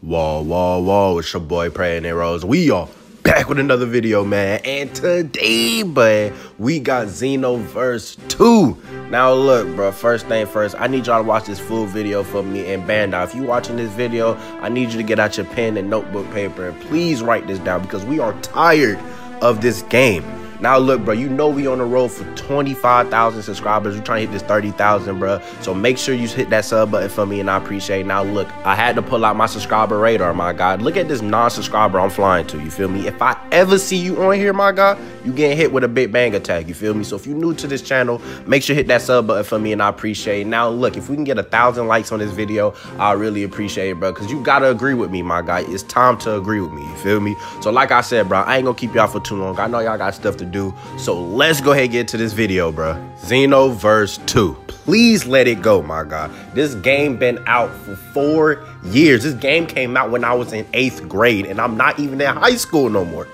Whoa, whoa, whoa, it's your boy President Rose. We are back with another video, man. And today, but we got Xenoverse 2. Now look, bro, first thing first, I need y'all to watch this full video for me and Bandai. If you're watching this video, I need you to get out your pen and notebook paper and please write this down because we are tired of this game. Now look, bro, you know we on the road for 25,000 subscribers. We're trying to hit this 30,000, bro. So make sure you hit that sub button for me and I appreciate it. Now look, I had to pull out my subscriber radar, my God. Look at this non-subscriber I'm flying to, you feel me? If I ever see you on here, my guy, you getting hit with a big bang attack, you feel me? So if you're new to this channel, make sure you hit that sub button for me and I appreciate it. Now look, if we can get a thousand likes on this video, I really appreciate it, bro. Cause you gotta agree with me, my guy. It's time to agree with me, you feel me? So like I said, bro, I ain't gonna keep y'all for too long. I know y'all got stuff to do. So let's go ahead and get to this video, bro. Xenoverse 2. Please let it go, my God. This game been out for four years. This game came out when I was in eighth grade, and I'm not even in high school no more.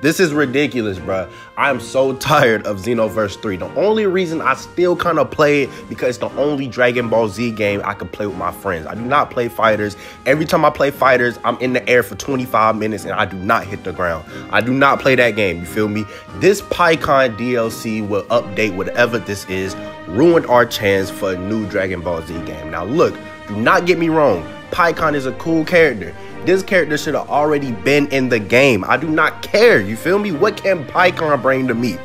This is ridiculous, bro. I am so tired of Xenoverse 3. The only reason I still kind of play it because it's the only Dragon Ball Z game I can play with my friends. I do not play FighterZ. Every time I play FighterZ, I'm in the air for 25 minutes and I do not hit the ground. I do not play that game, you feel me? This Pikkon DLC will update whatever this is, ruined our chance for a new Dragon Ball Z game. Now look, do not get me wrong. Pikkon is a cool character. This character should have already been in the game. I do not care. You feel me? What can Pikkon bring to me?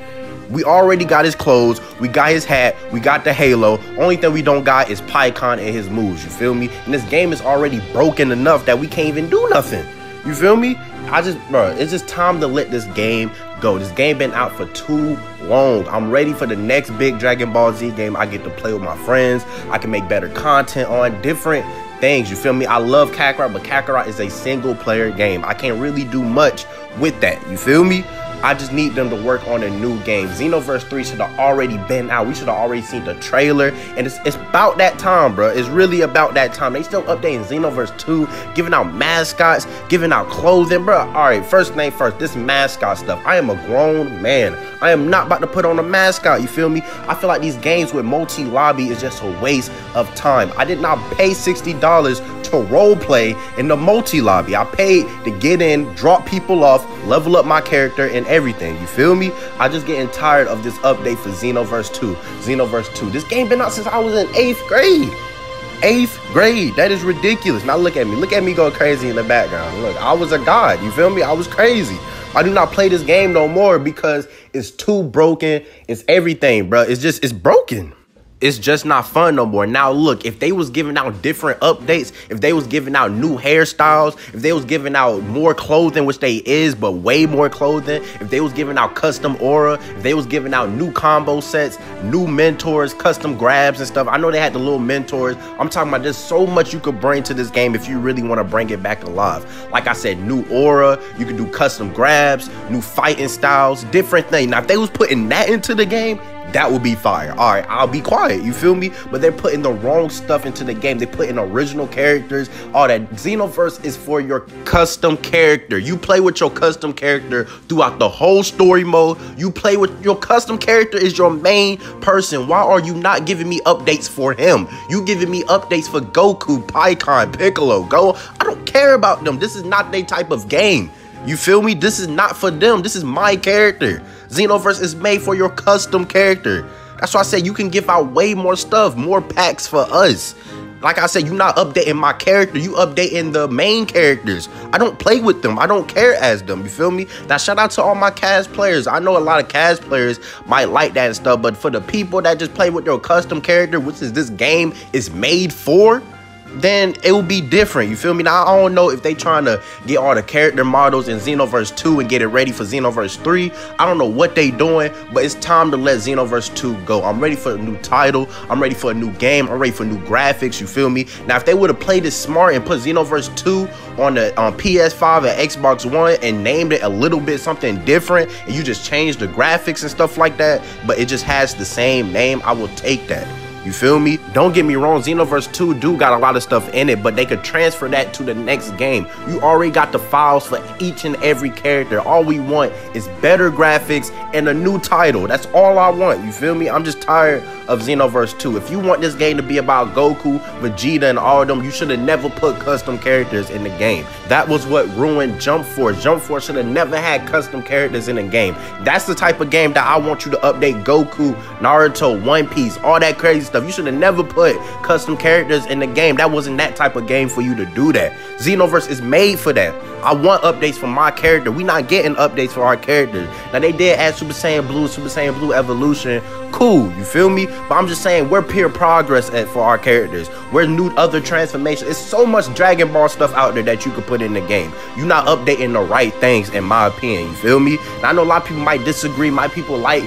We already got his clothes. We got his hat. We got the halo. Only thing we don't got is Pikkon and his moves. You feel me? And this game is already broken enough that we can't even do nothing. You feel me? I just, bro, it's just time to let this game go. This game been out for too long. I'm ready for the next big Dragon Ball Z game. I get to play with my friends. I can make better content on different things. You feel me? I love Kakarot, but Kakarot is a single player game. I can't really do much with that. You feel me? I just need them to work on a new game. Xenoverse 3 should have already been out. We should have already seen the trailer. And it's, it's about that time, bro. It's really about that time. They still updating Xenoverse 2, giving out mascots, giving out clothing, bro. All right, first name first, this mascot stuff. I am a grown man. I am not about to put on a mascot, you feel me? I feel like these games with multi-lobby is just a waste of time. I did not pay $60 to role play in the multi-lobby. I paid to get in, drop people off, level up my character, and everything. You feel me? I just getting tired of this update for Xenoverse 2. Xenoverse 2. This game been out since I was in 8th grade. 8th grade. That is ridiculous. Now look at me. Look at me go crazy in the background. Look, I was a god. You feel me? I was crazy. I do not play this game no more because it's too broken. It's everything, bro. It's just, it's broken it's just not fun no more. Now look, if they was giving out different updates, if they was giving out new hairstyles, if they was giving out more clothing, which they is, but way more clothing, if they was giving out custom aura, if they was giving out new combo sets, new mentors, custom grabs and stuff. I know they had the little mentors. I'm talking about there's so much you could bring to this game if you really want to bring it back alive. Like I said, new aura, you could do custom grabs, new fighting styles, different things. Now if they was putting that into the game, that would be fire. All right, I'll be quiet. You feel me? But they're putting the wrong stuff into the game. They put in original characters. All that Xenoverse is for your custom character. You play with your custom character throughout the whole story mode. You play with your custom character is your main person. Why are you not giving me updates for him? You giving me updates for Goku, Pikkon, Piccolo, Go. I don't care about them. This is not their type of game. You feel me? This is not for them. This is my character. Xenoverse is made for your custom character. That's why I say you can give out way more stuff, more packs for us. Like I said, you're not updating my character, you updating the main characters. I don't play with them. I don't care as them. You feel me? Now shout out to all my Cas players. I know a lot of Cas players might like that stuff, but for the people that just play with your custom character, which is this game is made for, then it will be different. You feel me? Now, I don't know if they trying to get all the character models in Xenoverse 2 and get it ready for Xenoverse 3. I don't know what they doing, but it's time to let Xenoverse 2 go. I'm ready for a new title. I'm ready for a new game. I'm ready for new graphics. You feel me? Now, if they would have played it smart and put Xenoverse 2 on the on PS5 and Xbox One and named it a little bit something different, and you just changed the graphics and stuff like that, but it just has the same name, I will take that. You feel me? Don't get me wrong, Xenoverse 2 do got a lot of stuff in it, but they could transfer that to the next game. You already got the files for each and every character. All we want is better graphics and a new title. That's all I want. You feel me? I'm just tired of Xenoverse 2. If you want this game to be about Goku, Vegeta, and all of them, you should have never put custom characters in the game. That was what ruined Jump Force. Jump Force should have never had custom characters in the game. That's the type of game that I want you to update Goku, Naruto, One Piece, all that crazy stuff. You should have never put custom characters in the game. That wasn't that type of game for you to do that. Xenoverse is made for that. I want updates for my character. We not getting updates for our characters. Now they did add Super Saiyan Blue, Super Saiyan Blue Evolution. Cool, you feel me? But I'm just saying we're pure progress at, for our characters. We're new other transformations. It's so much Dragon Ball stuff out there that you could put in the game. You're not updating the right things, in my opinion. You feel me? Now, I know a lot of people might disagree. My people like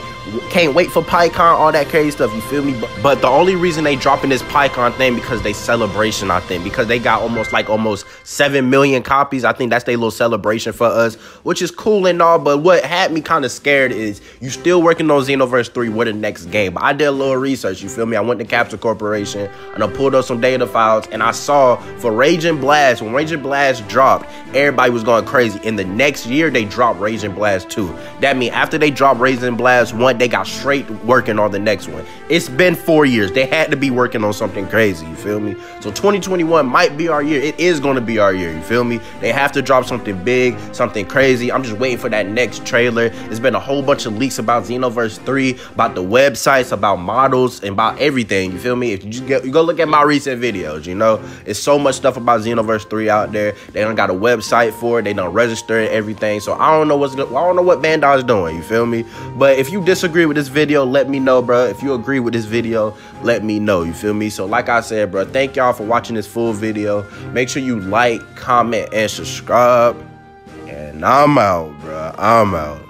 can't wait for Pikkon, all that crazy stuff. You feel me? But, but the only reason they dropping this Pikkon thing because they celebration, I think, because they got almost like almost seven million copies. I think that's their little celebration for us, which is cool and all. But what had me kind of scared is you still working on Xenoverse 3 with the next game. I did a little research, you feel me? I went to Capsule Corporation and I pulled up some data files and I saw for Raging Blast, when Raging Blast dropped, everybody was going crazy. In the next year, they dropped Raging Blast 2. That means after they dropped Raging Blast 1, they got straight working on the next one. It's been four years. They had to be working on something crazy, you feel me? So 2021 might be our year. It is going to be our year, you feel me? They have to drop something big, something crazy. I'm just waiting for that next trailer. There's been a whole bunch of leaks about Xenoverse 3, about the websites, about models, and about everything, you feel me? If you get, you go look at my recent videos, you know? It's so much stuff about Xenoverse 3 out there. They don't got a website for it. They don't register everything. So I don't know what's I don't know what Bandai's doing, you feel me? But if you disagree with this video, let me know, bro. If you agree with this video, let me know. You feel me? So like I said, bro, thank y'all for watching this full video. Make sure you like, comment, and subscribe. And I'm out, bro. I'm out.